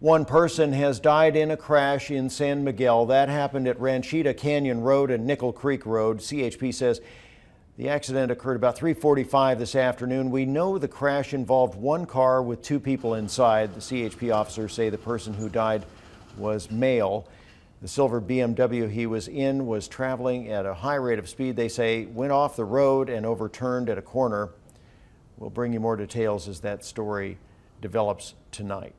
One person has died in a crash in San Miguel. That happened at Ranchita Canyon Road and Nickel Creek Road. CHP says the accident occurred about 3:45 this afternoon. We know the crash involved one car with two people inside. The CHP officers say the person who died was male. The silver BMW he was in was traveling at a high rate of speed. They say went off the road and overturned at a corner. We'll bring you more details as that story develops tonight.